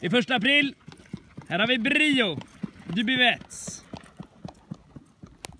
Det är första april. Här har vi Brio. Du Dubivets.